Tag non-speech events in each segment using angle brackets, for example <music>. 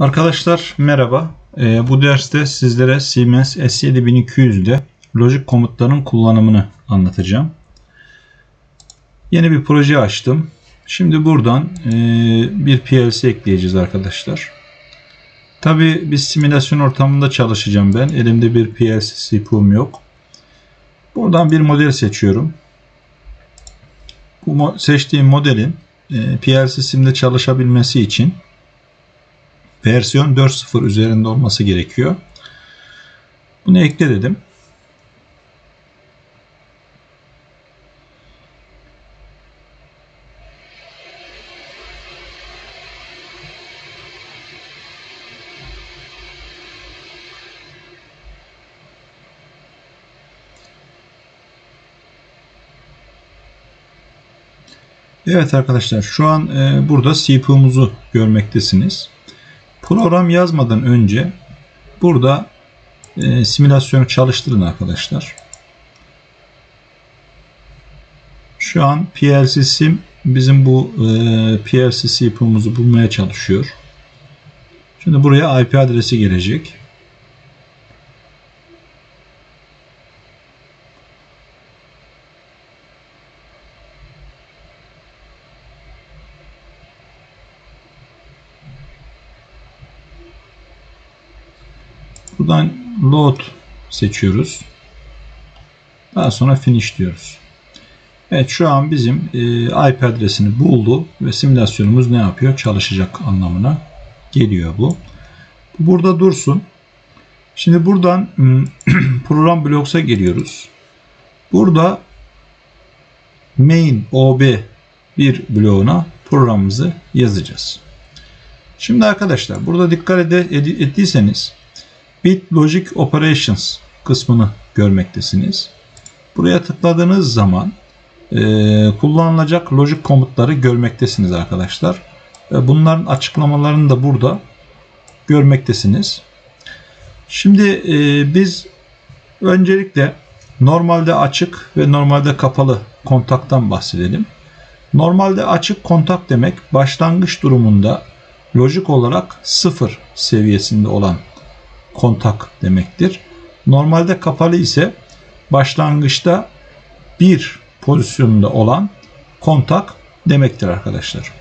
Arkadaşlar merhaba. Ee, bu derste sizlere Siemens S7200'de lojik komutların kullanımını anlatacağım. Yeni bir proje açtım. Şimdi buradan e, bir PLC ekleyeceğiz arkadaşlar. Tabi bir simülasyon ortamında çalışacağım ben. Elimde bir PLC CPU'm yok. Buradan bir model seçiyorum. Bu seçtiğim modelin e, PLC simde çalışabilmesi için versiyon 4.0 üzerinde olması gerekiyor. Bunu ekle dedim. Evet arkadaşlar şu an e, burada CPU'muzu görmektesiniz. Program yazmadan önce burada e, simülasyonu çalıştırın arkadaşlar. Şu an PLC sim bizim bu e, PLC CPU'muzu bulmaya çalışıyor. Şimdi buraya IP adresi gelecek. Buradan load seçiyoruz. Daha sonra finish diyoruz. Evet şu an bizim e, IP adresini buldu ve simülasyonumuz ne yapıyor? Çalışacak anlamına geliyor bu. Burada dursun. Şimdi buradan <clears throat> program blocks'a geliyoruz. Burada main OB bir bloğuna programımızı yazacağız. Şimdi arkadaşlar burada dikkat ettiyseniz Bit Logic Operations kısmını görmektesiniz. Buraya tıkladığınız zaman e, kullanılacak lojik komutları görmektesiniz arkadaşlar. E, bunların açıklamalarını da burada görmektesiniz. Şimdi e, biz öncelikle normalde açık ve normalde kapalı kontaktan bahsedelim. Normalde açık kontak demek başlangıç durumunda lojik olarak sıfır seviyesinde olan kontak demektir. Normalde kapalı ise başlangıçta bir pozisyonunda olan kontak demektir arkadaşlar.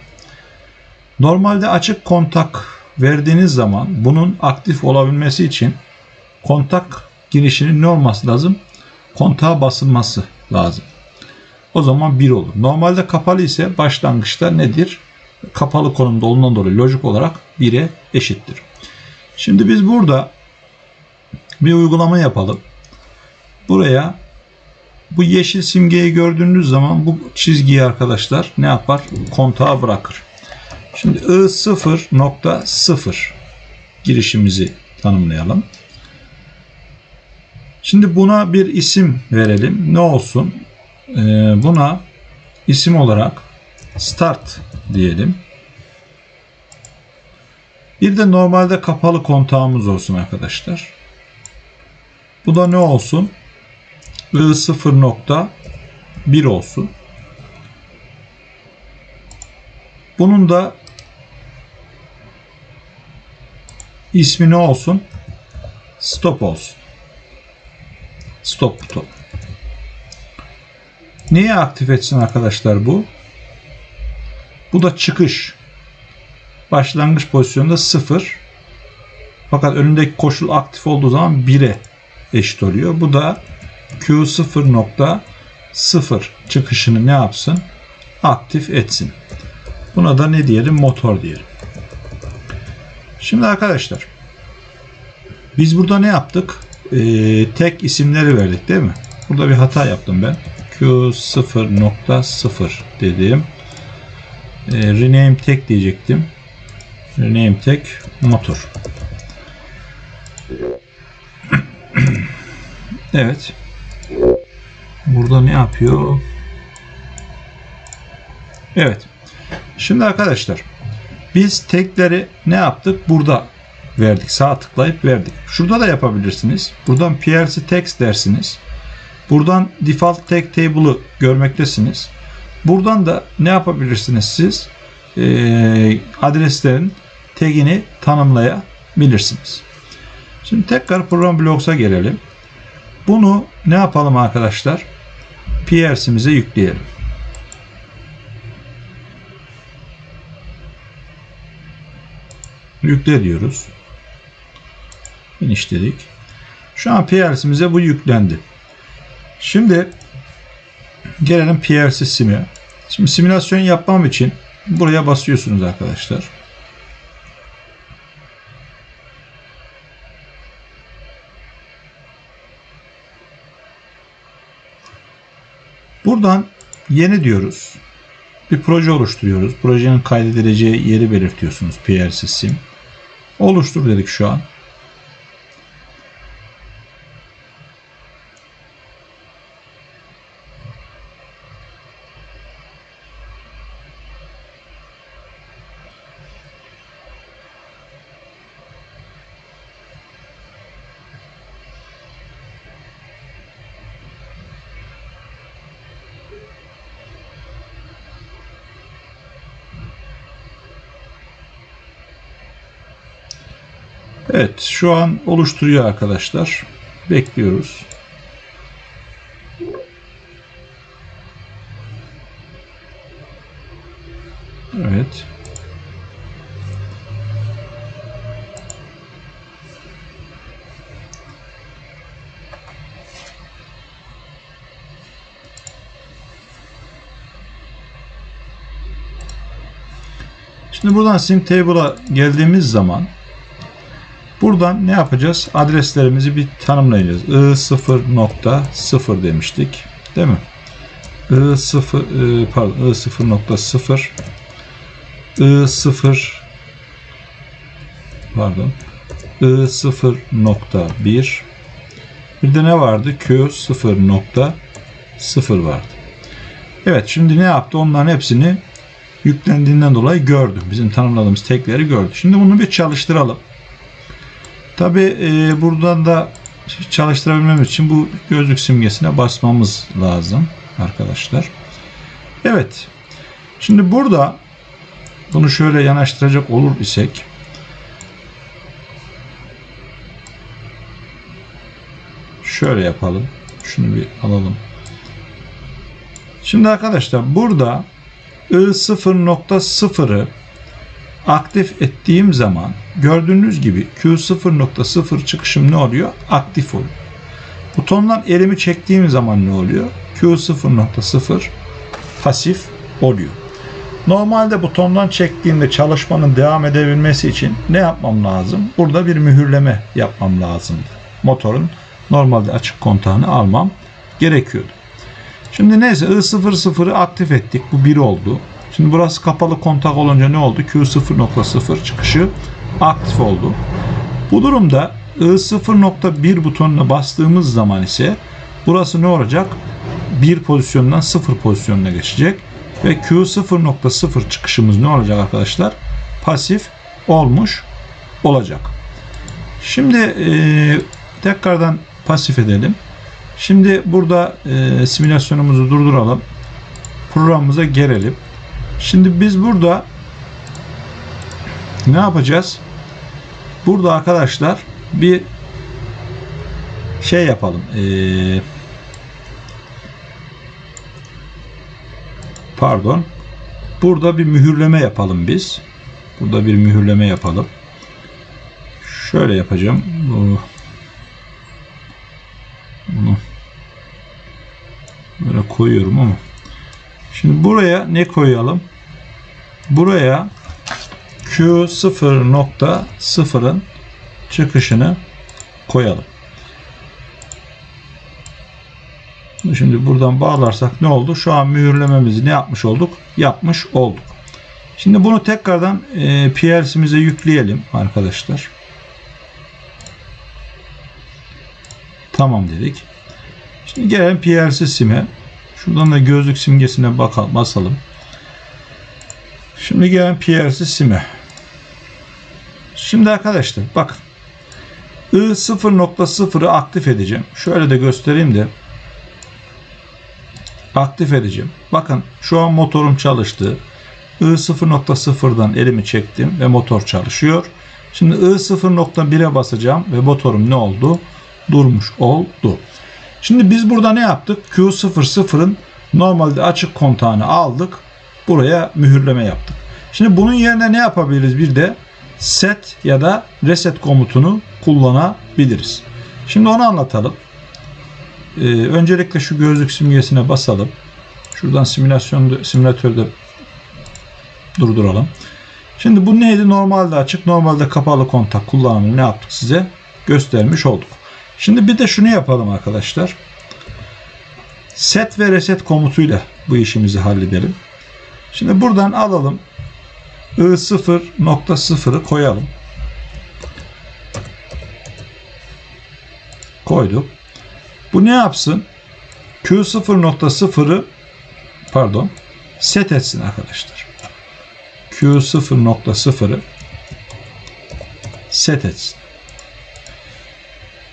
Normalde açık kontak verdiğiniz zaman bunun aktif olabilmesi için kontak girişinin ne olması lazım? Kontağa basılması lazım. O zaman 1 olur. Normalde kapalı ise başlangıçta nedir? Kapalı konumda olduğundan dolayı lojik olarak 1'e eşittir. Şimdi biz burada bir uygulama yapalım. Buraya bu yeşil simgeyi gördüğünüz zaman bu çizgiyi arkadaşlar ne yapar? Kontağa bırakır. Şimdi I0.0 girişimizi tanımlayalım. Şimdi buna bir isim verelim. Ne olsun? Ee, buna isim olarak start diyelim. Bir de normalde kapalı kontağımız olsun arkadaşlar. Bu da ne olsun? I 0.1 olsun. Bunun da ismi ne olsun? Stop olsun. Stop buton. Neyi aktif etsin arkadaşlar bu? Bu da çıkış. Başlangıç pozisyonunda 0. Fakat önündeki koşul aktif olduğu zaman 1'e eşit oluyor. Bu da Q0.0 çıkışını ne yapsın? Aktif etsin. Buna da ne diyelim? Motor diyelim. Şimdi arkadaşlar biz burada ne yaptık? Ee, tek isimleri verdik değil mi? Burada bir hata yaptım ben. Q0.0 dedim. Ee, rename tek diyecektim. Rename tek motor. Evet. Burada ne yapıyor? Evet. Şimdi arkadaşlar biz tekleri ne yaptık? Burada verdik. Sağ tıklayıp verdik. Şurada da yapabilirsiniz. Buradan PLC text dersiniz. Buradan default tag table'ı görmektesiniz. Buradan da ne yapabilirsiniz siz? Ee, adreslerin tagini tanımlayabilirsiniz. Şimdi tekrar program blocks'a gelelim. Bunu ne yapalım arkadaşlar? PLC'mize yükleyelim. Yükle diyoruz. Finish dedik. Şu an PLC'mize bu yüklendi. Şimdi gelelim PLC sim'e. Şimdi simülasyon yapmam için buraya basıyorsunuz arkadaşlar. Buradan yeni diyoruz. Bir proje oluşturuyoruz. Projenin kaydedileceği yeri belirtiyorsunuz PLC sim. Oluştur dedik şu an. Evet şu an oluşturuyor arkadaşlar. Bekliyoruz. Evet. Şimdi buradan sim table'a geldiğimiz zaman Buradan ne yapacağız? Adreslerimizi bir tanımlayacağız. I0.0 demiştik. Değil mi? I0 e, pardon I0.0 I0 pardon I0.1 bir de ne vardı? Q0.0 vardı. Evet şimdi ne yaptı? Onların hepsini yüklendiğinden dolayı gördü. Bizim tanımladığımız tekleri gördü. Şimdi bunu bir çalıştıralım. Tabi e, buradan da çalıştırabilmemiz için bu gözlük simgesine basmamız lazım arkadaşlar. Evet. Şimdi burada bunu şöyle yanaştıracak olur isek şöyle yapalım. Şunu bir alalım. Şimdi arkadaşlar burada I0.0'ı aktif ettiğim zaman gördüğünüz gibi Q0.0 çıkışım ne oluyor? Aktif oluyor. Butondan elimi çektiğim zaman ne oluyor? Q0.0 pasif oluyor. Normalde butondan çektiğimde çalışmanın devam edebilmesi için ne yapmam lazım? Burada bir mühürleme yapmam lazım. Motorun normalde açık kontağını almam gerekiyordu. Şimdi neyse I00'ı aktif ettik. Bu 1 oldu. Şimdi burası kapalı kontak olunca ne oldu? Q0.0 çıkışı aktif oldu. Bu durumda I0.1 butonuna bastığımız zaman ise burası ne olacak? 1 pozisyondan 0 pozisyonuna geçecek. Ve Q0.0 çıkışımız ne olacak arkadaşlar? Pasif olmuş olacak. Şimdi e, tekrardan pasif edelim. Şimdi burada e, simülasyonumuzu durduralım. Programımıza gelelim. Şimdi biz burada ne yapacağız? Burada arkadaşlar bir şey yapalım. Ee, pardon. Burada bir mühürleme yapalım biz. Burada bir mühürleme yapalım. Şöyle yapacağım. Bunu böyle koyuyorum ama Şimdi buraya ne koyalım? Buraya Q0.0'ın çıkışını koyalım. Şimdi buradan bağlarsak ne oldu? Şu an mühürlememizi ne yapmış olduk? Yapmış olduk. Şimdi bunu tekrardan e, PLC'mize yükleyelim arkadaşlar. Tamam dedik. Şimdi gelelim PLC sim'e. Şuradan da gözlük simgesine bakalım, basalım. Şimdi gelen PLC sime. Şimdi arkadaşlar bak I 0.0'ı aktif edeceğim. Şöyle de göstereyim de aktif edeceğim. Bakın şu an motorum çalıştı. I0.0'dan elimi çektim ve motor çalışıyor. Şimdi I0.1'e basacağım ve motorum ne oldu? Durmuş oldu. Şimdi biz burada ne yaptık? Q00'ın normalde açık kontağını aldık. Buraya mühürleme yaptık. Şimdi bunun yerine ne yapabiliriz? Bir de set ya da reset komutunu kullanabiliriz. Şimdi onu anlatalım. Ee, öncelikle şu gözlük simgesine basalım. Şuradan simülasyonda, simülatörde durduralım. Şimdi bu neydi? Normalde açık, normalde kapalı kontak kullanımını ne yaptık size? Göstermiş olduk. Şimdi bir de şunu yapalım arkadaşlar. Set ve reset komutuyla bu işimizi halledelim. Şimdi buradan alalım. I0.0'ı koyalım. Koyduk. Bu ne yapsın? Q0.0'ı pardon set etsin arkadaşlar. Q0.0'ı set etsin.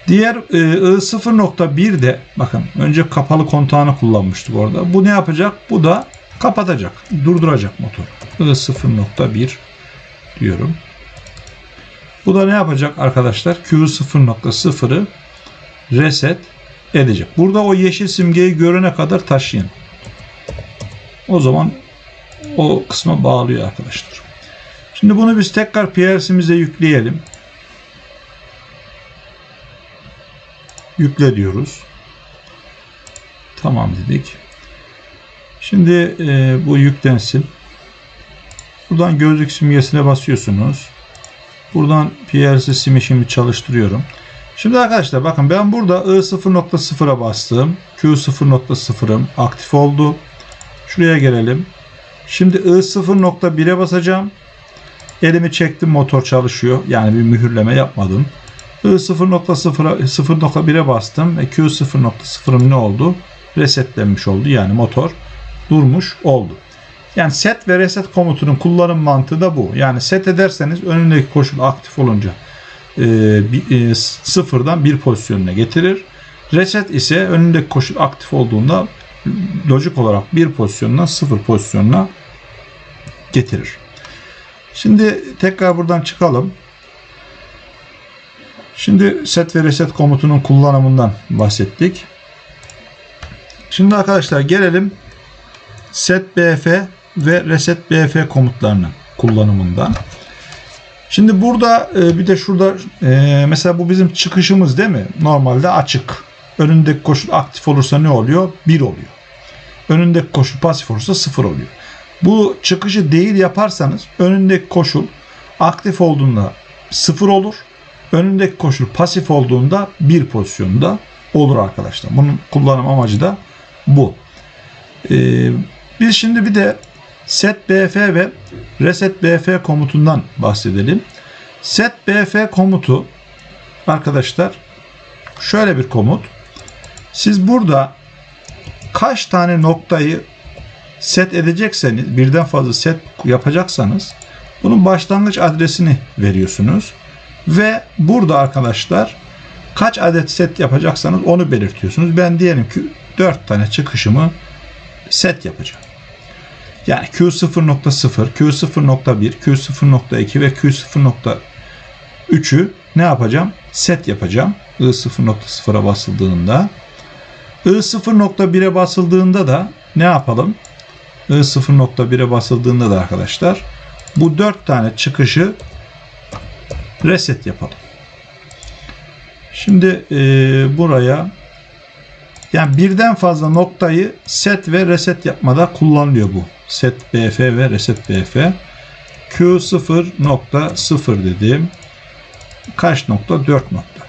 Diğer e, I0.1 de bakın önce kapalı kontağını kullanmıştık orada. Bu ne yapacak? Bu da kapatacak. Durduracak motor. I0.1 diyorum. Bu da ne yapacak arkadaşlar? Q0.0'ı reset edecek. Burada o yeşil simgeyi görene kadar taşıyın. O zaman o kısma bağlıyor arkadaşlar. Şimdi bunu biz tekrar PLC'mize yükleyelim. Yükle diyoruz. Tamam dedik. Şimdi e, bu yüklensin. Buradan gözlük simgesine basıyorsunuz. Buradan PLC simişimi çalıştırıyorum. Şimdi arkadaşlar bakın ben burada I0.0'a bastım. Q0.0'ım aktif oldu. Şuraya gelelim. Şimdi I0.1'e basacağım. Elimi çektim motor çalışıyor. Yani bir mühürleme yapmadım. I0.0'a 0.1'e bastım ve Q0.0'ım ne oldu? Resetlenmiş oldu. Yani motor durmuş oldu. Yani set ve reset komutunun kullanım mantığı da bu. Yani set ederseniz önündeki koşul aktif olunca e, e, sıfırdan bir pozisyonuna getirir. Reset ise önündeki koşul aktif olduğunda lojik olarak bir pozisyondan sıfır pozisyonuna getirir. Şimdi tekrar buradan çıkalım. Şimdi set ve reset komutunun kullanımından bahsettik. Şimdi arkadaşlar gelelim set bf ve reset bf komutlarının kullanımından. Şimdi burada e, bir de şurada e, mesela bu bizim çıkışımız değil mi? Normalde açık. Önündeki koşul aktif olursa ne oluyor? 1 oluyor. Önündeki koşul pasif olursa 0 oluyor. Bu çıkışı değil yaparsanız önündeki koşul aktif olduğunda 0 olur. Önündeki koşul pasif olduğunda 1 pozisyonda olur arkadaşlar. Bunun kullanım amacı da bu. Ee, biz şimdi bir de set bf ve reset bf komutundan bahsedelim. Set bf komutu arkadaşlar şöyle bir komut. Siz burada kaç tane noktayı set edecekseniz, birden fazla set yapacaksanız bunun başlangıç adresini veriyorsunuz. Ve burada arkadaşlar kaç adet set yapacaksanız onu belirtiyorsunuz. Ben diyelim ki 4 tane çıkışımı set yapacağım. Yani Q0.0, Q0.1, Q0.2 ve Q0.3'ü ne yapacağım? Set yapacağım. I0.0'a basıldığında. I0.1'e basıldığında da ne yapalım? I0.1'e basıldığında da arkadaşlar bu 4 tane çıkışı reset yapalım. Şimdi e, buraya yani birden fazla noktayı set ve reset yapmada kullanılıyor bu. Set BF ve reset BF. Q0.0 dedim. Kaç nokta? 4 nokta.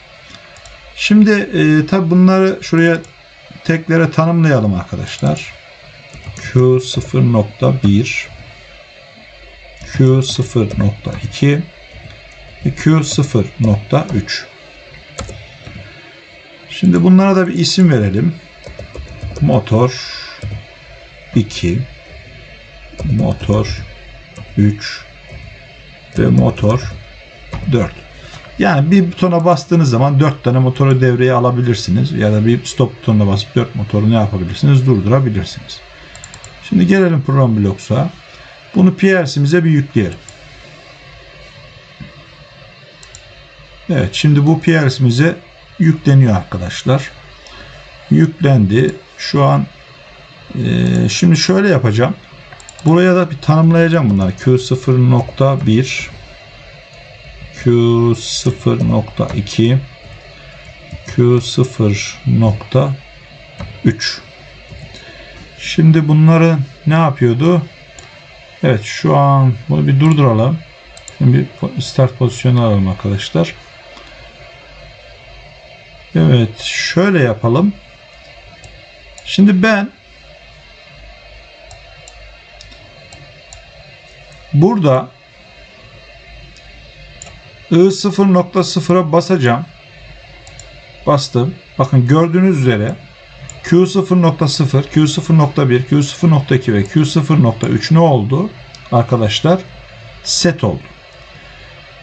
Şimdi e, tabi bunları şuraya teklere tanımlayalım arkadaşlar. Q0.1 Q0.2 ve Q0.3 Şimdi bunlara da bir isim verelim. Motor 2 Motor 3 ve motor 4. Yani bir butona bastığınız zaman 4 tane motoru devreye alabilirsiniz. Ya da bir stop butonuna basıp 4 motoru ne yapabilirsiniz? Durdurabilirsiniz. Şimdi gelelim program bloks'a. Bunu PLC'mize bir yükleyelim. Evet şimdi bu PLC'mize yükleniyor arkadaşlar. Yüklendi. Şu an e, şimdi şöyle yapacağım. Buraya da bir tanımlayacağım bunları. Q0.1 Q0.2 Q0.3 Şimdi bunları ne yapıyordu? Evet şu an bunu bir durduralım. Şimdi bir start pozisyonu alalım arkadaşlar. Evet şöyle yapalım. Şimdi ben burada I0.0'a basacağım. Bastım. Bakın gördüğünüz üzere Q0.0, Q0.1, Q0.2 ve Q0.3 ne oldu? Arkadaşlar set oldu.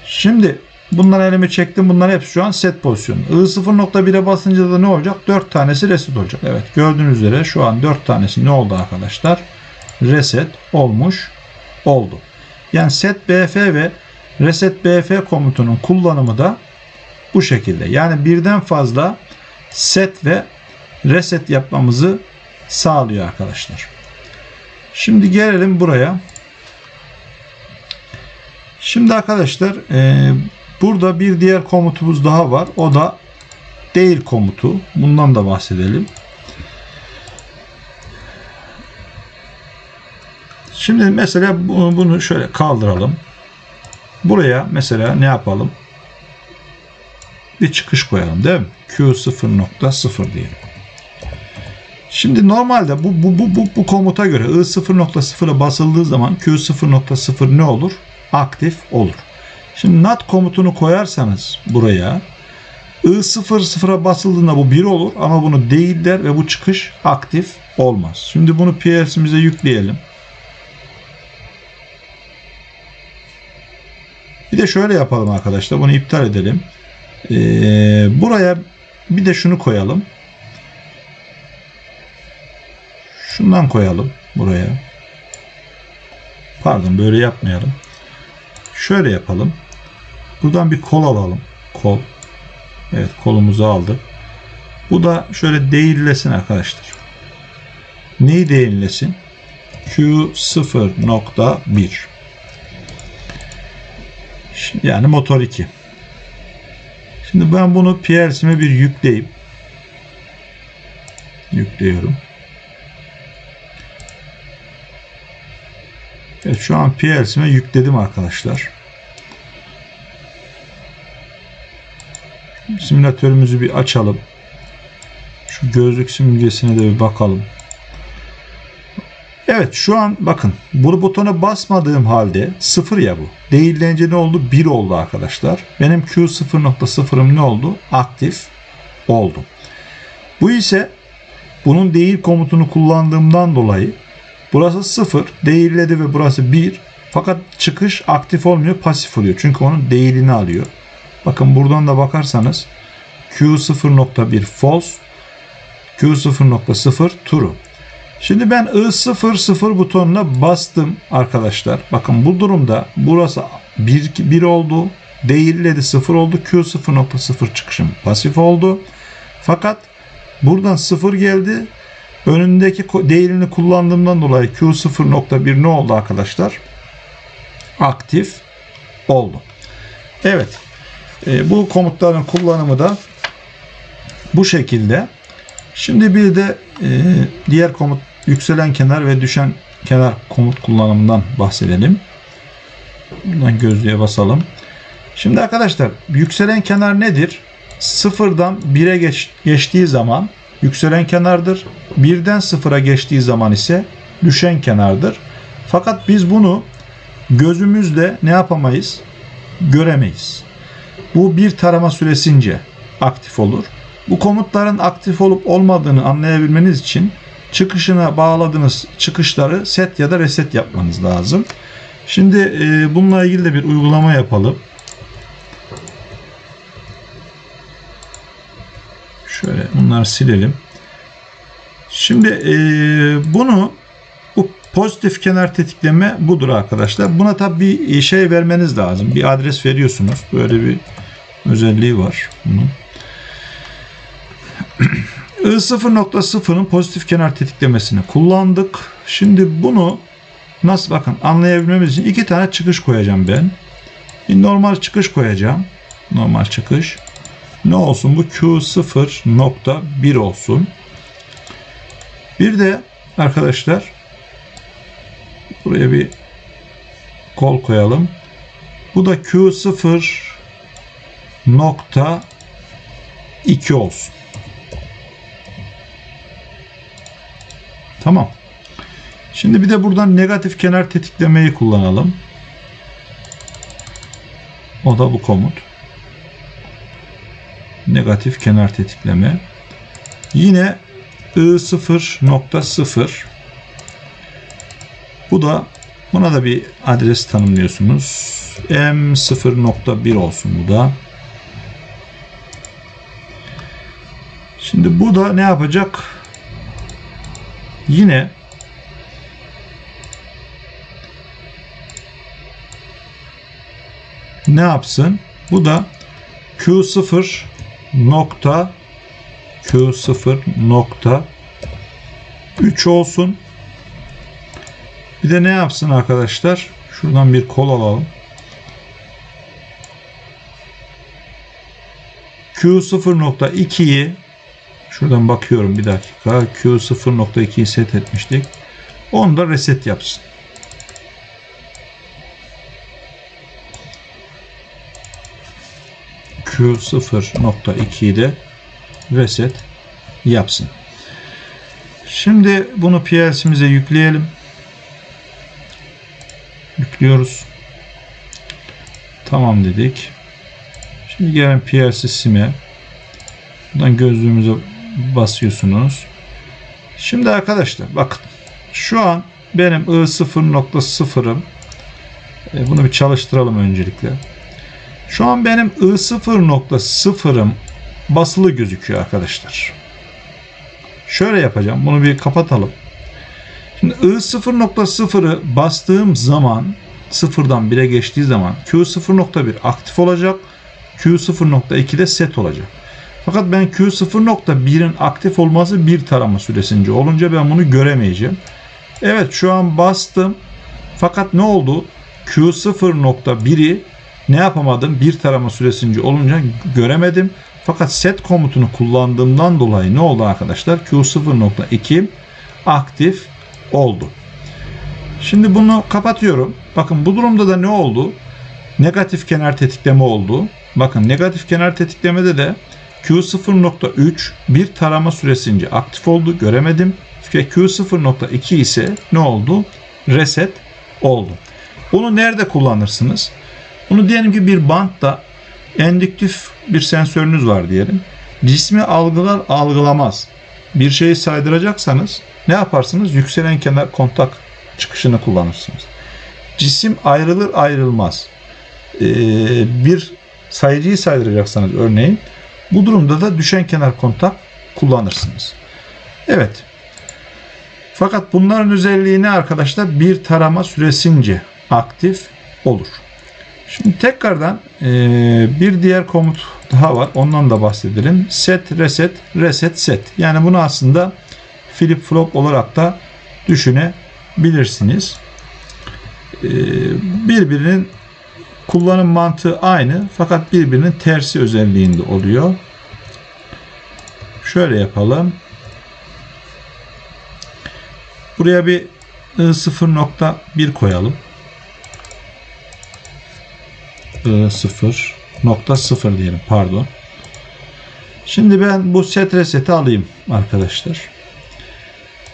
Şimdi bunları elime çektim. Bunlar hepsi şu an set pozisyonu. I0.1'e basınca da ne olacak? 4 tanesi reset olacak. Evet gördüğünüz üzere şu an 4 tanesi ne oldu arkadaşlar? Reset olmuş oldu. Yani set BF ve reset BF komutunun kullanımı da bu şekilde. Yani birden fazla set ve reset yapmamızı sağlıyor arkadaşlar. Şimdi gelelim buraya. Şimdi arkadaşlar e, burada bir diğer komutumuz daha var. O da değil komutu. Bundan da bahsedelim. Şimdi mesela bunu şöyle kaldıralım. Buraya mesela ne yapalım? Bir çıkış koyalım değil mi? Q0.0 diyelim. Şimdi normalde bu, bu, bu, bu, bu komuta göre I0.0'a basıldığı zaman Q0.0 ne olur? Aktif olur. Şimdi NAT komutunu koyarsanız buraya I00'a basıldığında bu 1 olur ama bunu değil der ve bu çıkış aktif olmaz. Şimdi bunu PLC'mize yükleyelim. Bir de şöyle yapalım arkadaşlar. Bunu iptal edelim. Ee, buraya bir de şunu koyalım. Şundan koyalım buraya. Pardon böyle yapmayalım. Şöyle yapalım. Buradan bir kol alalım. Kol. Evet kolumuzu aldık. Bu da şöyle değillesin arkadaşlar. Neyi değillesin? Q0.1 yani motor 2. Şimdi ben bunu PLC'me bir yükleyip yüklüyorum. Evet şu an PLC'me yükledim arkadaşlar. Simülatörümüzü bir açalım. Şu gözlük simgesine de bir bakalım. Evet şu an bakın bu butona basmadığım halde 0 ya bu. Değillence ne oldu? 1 oldu arkadaşlar. Benim Q0.0'ım ne oldu? Aktif oldu. Bu ise bunun değil komutunu kullandığımdan dolayı burası 0 değilledi ve burası 1 fakat çıkış aktif olmuyor pasif oluyor. Çünkü onun değilini alıyor. Bakın buradan da bakarsanız Q0.1 false Q0.0 true. Şimdi ben I00 butonuna bastım arkadaşlar. Bakın bu durumda burası 1, 1 oldu. Değilledi 0 oldu. Q0.0 çıkışım pasif oldu. Fakat buradan 0 geldi. Önündeki değilini kullandığımdan dolayı Q0.1 ne oldu arkadaşlar? Aktif oldu. Evet. E, bu komutların kullanımı da bu şekilde. Şimdi bir de e, diğer komut yükselen kenar ve düşen kenar komut kullanımından bahsedelim. Buradan gözlüğe basalım. Şimdi arkadaşlar yükselen kenar nedir? Sıfırdan 1'e geç, geçtiği zaman yükselen kenardır. Birden sıfıra geçtiği zaman ise düşen kenardır. Fakat biz bunu gözümüzle ne yapamayız? Göremeyiz. Bu bir tarama süresince aktif olur. Bu komutların aktif olup olmadığını anlayabilmeniz için çıkışına bağladığınız çıkışları set ya da reset yapmanız lazım. Şimdi e, bununla ilgili de bir uygulama yapalım. Şöyle bunları silelim. Şimdi e, bunu bu Pozitif kenar tetikleme budur arkadaşlar. Buna tabi bir şey vermeniz lazım. Bir adres veriyorsunuz. Böyle bir özelliği var bunun. <clears throat> I0.0'ın pozitif kenar tetiklemesini kullandık. Şimdi bunu nasıl bakın anlayabilmemiz için iki tane çıkış koyacağım ben. Bir normal çıkış koyacağım. Normal çıkış. Ne olsun bu Q0.1 olsun. Bir de arkadaşlar buraya bir kol koyalım. Bu da Q0.2 olsun. Tamam. Şimdi bir de buradan negatif kenar tetiklemeyi kullanalım. O da bu komut. Negatif kenar tetikleme. Yine I0.0 bu da buna da bir adres tanımlıyorsunuz. M0.1 olsun bu da. Şimdi bu da ne yapacak? Yine ne yapsın? Bu da Q0 nokta Q0 nokta 3 olsun. Bir de ne yapsın arkadaşlar? Şuradan bir kol alalım. Q0.2'yi şuradan bakıyorum bir dakika. Q0.2'yi set etmiştik. Onu da reset yapsın. Q0.2'yi de reset yapsın. Şimdi bunu PLC'mize yükleyelim. Yüklüyoruz. Tamam dedik. Şimdi gelin PLC sim'e. Buradan gözlüğümüze basıyorsunuz. Şimdi arkadaşlar bakın. Şu an benim I0.0'ım e, bunu bir çalıştıralım öncelikle. Şu an benim I0.0'ım basılı gözüküyor arkadaşlar. Şöyle yapacağım. Bunu bir kapatalım. Şimdi I0.0'ı bastığım zaman sıfırdan 1'e geçtiği zaman Q0.1 aktif olacak. Q0.2 de set olacak. Fakat ben Q0.1'in aktif olması bir tarama süresince olunca ben bunu göremeyeceğim. Evet şu an bastım. Fakat ne oldu? Q0.1'i ne yapamadım? Bir tarama süresince olunca göremedim. Fakat set komutunu kullandığımdan dolayı ne oldu arkadaşlar? Q0.2 aktif oldu. Şimdi bunu kapatıyorum. Bakın bu durumda da ne oldu? Negatif kenar tetikleme oldu. Bakın negatif kenar tetiklemede de Q0.3 bir tarama süresince aktif oldu. Göremedim. Ve Q0.2 ise ne oldu? Reset oldu. Bunu nerede kullanırsınız? Bunu diyelim ki bir bantta endüktif bir sensörünüz var diyelim. Cismi algılar algılamaz. Bir şeyi saydıracaksanız ne yaparsınız? Yükselen kenar kontak çıkışını kullanırsınız. Cisim ayrılır ayrılmaz. Ee, bir sayıcıyı saydıracaksanız örneğin bu durumda da düşen kenar kontak kullanırsınız. Evet. Fakat bunların özelliği ne arkadaşlar? Bir tarama süresince aktif olur. Şimdi tekrardan e, bir diğer komut daha var. Ondan da bahsedelim. Set, reset, reset, set. Yani bunu aslında flip flop olarak da düşünebilirsiniz. E, birbirinin kullanım mantığı aynı fakat birbirinin tersi özelliğinde oluyor. Şöyle yapalım. Buraya bir 0.1 koyalım. 0.0 diyelim pardon. Şimdi ben bu set reseti alayım arkadaşlar.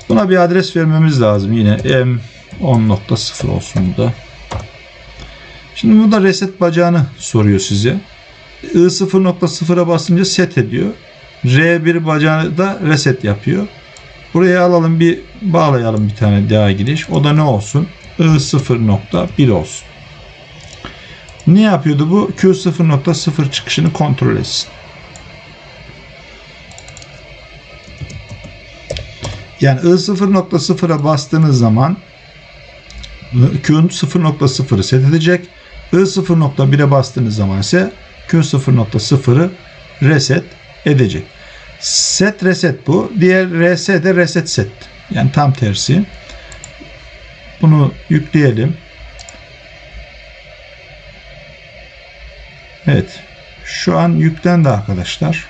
Buna bir adres vermemiz lazım. Yine M10.0 olsun bu da. Şimdi burada reset bacağını soruyor size. I0.0'a basınca set ediyor. R1 bacağını da reset yapıyor. Buraya alalım bir bağlayalım bir tane daha giriş. O da ne olsun? I0.1 olsun. Ne yapıyordu bu? Q0.0 çıkışını kontrol etsin. Yani I0.0'a bastığınız zaman Q'nun 0.0'ı set edecek. I 0.1'e bastığınız zaman ise Q 0.0'ı reset edecek. Set reset bu. Diğer RS de reset set. Yani tam tersi. Bunu yükleyelim. Evet. Şu an yüklendi arkadaşlar.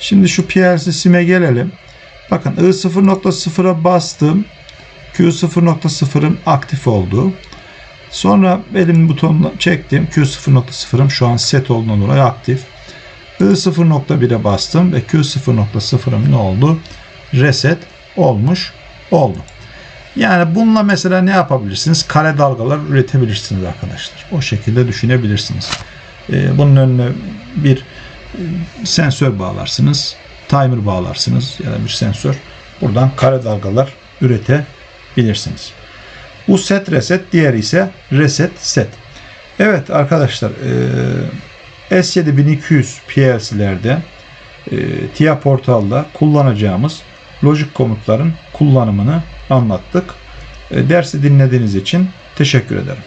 Şimdi şu PLC sim'e gelelim. Bakın I 0.0'a bastım. Q 0.0'ım aktif oldu. Sonra elim butonunu çektim. Q 0.0'ım şu an set olduğundan dolayı aktif. I 0.1'e bastım ve Q 0.0'ım ne oldu? Reset olmuş oldu. Yani bununla mesela ne yapabilirsiniz? Kare dalgalar üretebilirsiniz arkadaşlar. O şekilde düşünebilirsiniz. Ee, bunun önüne bir e, sensör bağlarsınız. Timer bağlarsınız ya da bir sensör. Buradan kare dalgalar üretebilirsiniz. Bu set reset, diğeri ise reset set. Evet arkadaşlar e, S7200 PLC'lerde e, TIA portalda kullanacağımız lojik komutların kullanımını anlattık. E, dersi dinlediğiniz için teşekkür ederim.